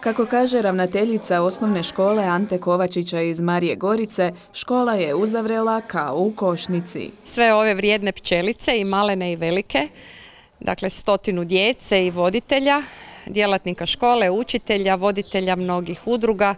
Kako kaže ravnateljica osnovne škole Ante Kovačića iz Marije Gorice, škola je uzavrela kao u košnici. Sve ove vrijedne pčelice i malene i velike, dakle stotinu djece i voditelja, djelatnika škole, učitelja, voditelja mnogih udruga,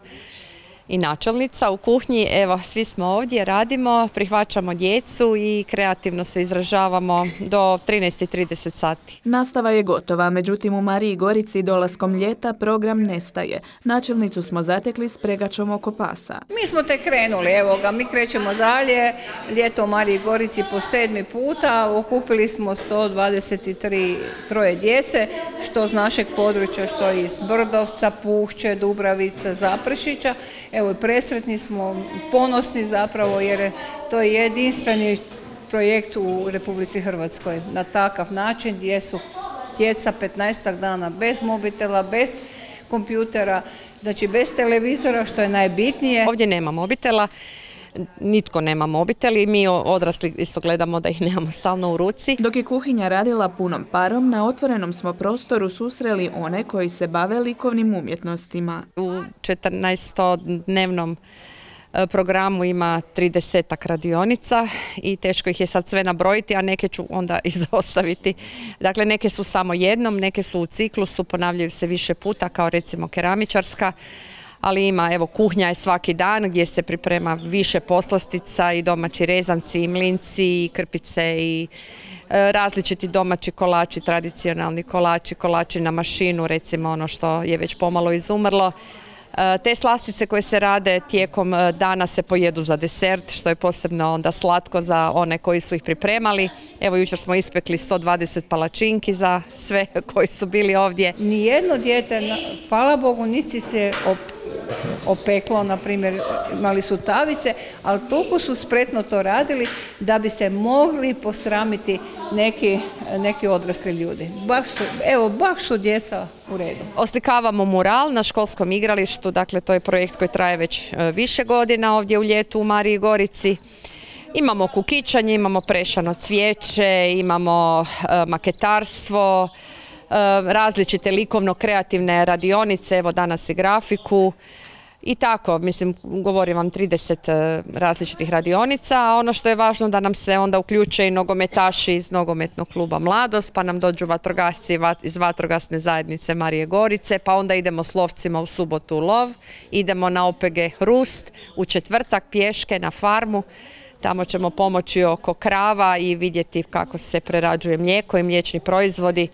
i načelnica u kuhinji. Evo, svi smo ovdje, radimo, prihvaćamo djecu i kreativno se izražavamo do 13.30 sati. Nastava je gotova, međutim u Mariji Gorici dolaskom ljeta program nestaje. Načelnicu smo zatekli s pregačom oko pasa. Mi smo te krenuli, evo ga, mi krećemo dalje. Ljeto u Mariji Gorici po sedmi puta, okupili smo 123 troje djece, što z našeg područja, što iz Brdovca, Pušće, Dubravica, Zaprešića. Evo, presretni smo, ponosni zapravo jer to je jedinstveni projekt u Republici Hrvatskoj na takav način gdje su djeca 15 dana bez mobitela, bez kompjutera, znači bez televizora što je najbitnije. Ovdje nema mobitela, nitko nema mobitel i mi odrasli isto gledamo da ih nemamo stalno u ruci. Dok je kuhinja radila punom parom, na otvorenom smo prostoru susreli one koji se bave likovnim umjetnostima. U 14-dnevnom e, programu ima 30 radionica i teško ih je sad sve nabrojiti, a neke ću onda izostaviti. Dakle, neke su samo jednom, neke su u ciklusu, ponavljaju se više puta, kao recimo keramičarska, ali ima, evo, kuhnja je svaki dan gdje se priprema više poslastica i domaći rezanci i mlinci i krpice i e, različiti domaći kolači, tradicionalni kolači, kolači na mašinu, recimo ono što je već pomalo izumrlo. E, te slastice koje se rade tijekom e, dana se pojedu za desert, što je posebno onda slatko za one koji su ih pripremali. Evo jučer smo ispekli 120 palačinki za sve koji su bili ovdje. Nijedno dijete, hvala Bogu, niti se opeklo, na primjer, imali su tavice, ali toliko su spretno to radili da bi se mogli posramiti neki, neki odrasli ljudi. Baš su, evo, baš su djeca u redu. Oslikavamo mural na školskom igralištu, dakle to je projekt koji traje već e, više godina ovdje u ljetu u Mariji Gorici. Imamo kukičanje, imamo prešano cvijeće, imamo e, maketarstvo, e, različite likovno-kreativne radionice, evo danas i grafiku. I tako, mislim, govorim vam 30 e, različitih radionica, a ono što je važno da nam se onda uključe i nogometaši iz nogometnog kluba Mladost, pa nam dođu vatrogasci iz vatrogasne zajednice Marije Gorice, pa onda idemo s lovcima u subotu u lov, idemo na OPG Hrust, u četvrtak pješke na farmu, tamo ćemo pomoći oko krava i vidjeti kako se prerađuje mlijeko i mliječni proizvodi.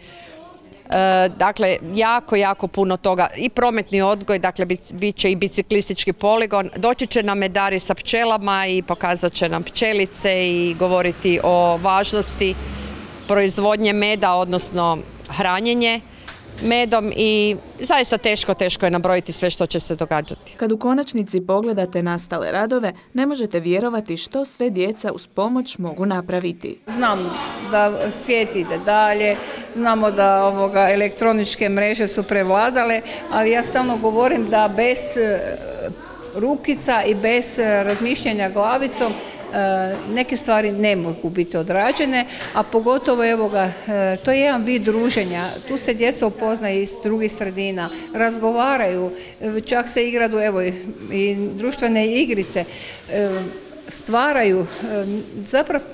E, dakle, jako, jako puno toga. I prometni odgoj, dakle, bit će i biciklistički poligon. Doći će nam medari sa pčelama i pokazat će nam pčelice i govoriti o važnosti proizvodnje meda, odnosno hranjenje medom i zaista teško, teško je nabrojiti sve što će se događati. Kad u konačnici pogledate nastale radove, ne možete vjerovati što sve djeca uz pomoć mogu napraviti. Znam da svijet ide dalje, znamo da ovoga elektroničke mreže su prevladale, ali ja stalno govorim da bez e, rukica i bez e, razmišljanja glavicom neke stvari ne mogu biti odrađene, a pogotovo evo ga, e, to je jedan vid druženja, tu se djeca upoznaje iz drugih sredina, razgovaraju, e, čak se igraju evo i društvene igrice, stvaraju, zapravo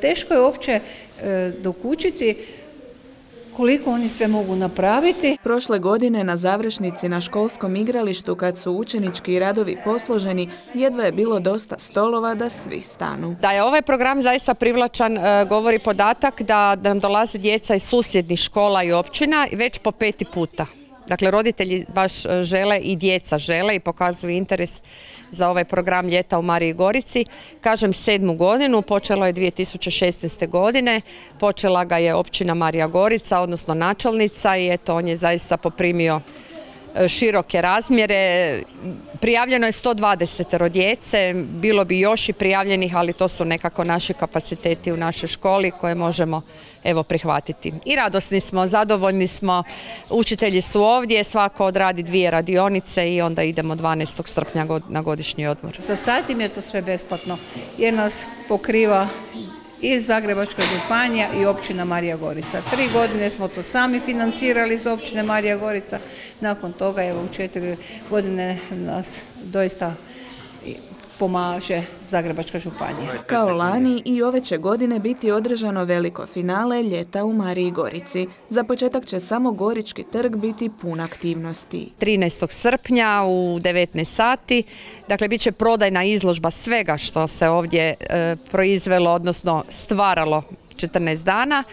teško je uopće dokučiti koliko oni sve mogu napraviti. Prošle godine na završnici na školskom igralištu kad su učenički radovi posloženi, jedva je bilo dosta stolova da svi stanu. Da je ovaj program zaista privlačan, e, govori podatak da nam dolaze djeca iz susjednih škola i općina već po peti puta. Dakle, roditelji baš e, žele i djeca žele i pokazuju interes za ovaj program Ljeta u Mariji Gorici. Kažem sedmu godinu, počelo je 2016. godine, počela ga je općina Marija Gorica, odnosno načelnica i eto on je zaista poprimio široke razmjere. Prijavljeno je 120 djece, bilo bi još i prijavljenih, ali to su nekako naši kapaciteti u našoj školi koje možemo evo prihvatiti. I radosni smo, zadovoljni smo, učitelji su ovdje, svako odradi dvije radionice i onda idemo 12. srpnja na godišnji odmor. Za sad im je to sve besplatno jer nas pokriva i Zagrebačka županija i općina Marija Gorica. Tri godine smo to sami financirali iz općine Marija Gorica, nakon toga evo u četiri godine nas doista pomaže Zagrebačka županija. Kao lani i ove će godine biti održano veliko finale ljeta u Mariji Gorici. Za početak će samo Gorički trg biti pun aktivnosti. 13. srpnja u 19 sati, dakle bit će prodajna izložba svega što se ovdje e, proizvelo, odnosno stvaralo 14 dana.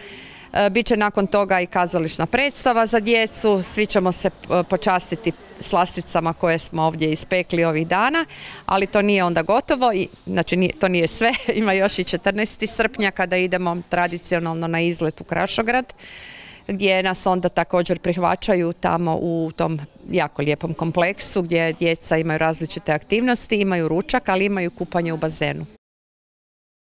E, Biće nakon toga i kazališna predstava za djecu, svi ćemo se e, počastiti slasticama koje smo ovdje ispekli ovih dana, ali to nije onda gotovo, znači to nije sve, ima još i 14. srpnja kada idemo tradicionalno na izlet u Krašograd gdje nas onda također prihvaćaju tamo u tom jako lijepom kompleksu gdje djeca imaju različite aktivnosti, imaju ručak, ali imaju kupanje u bazenu.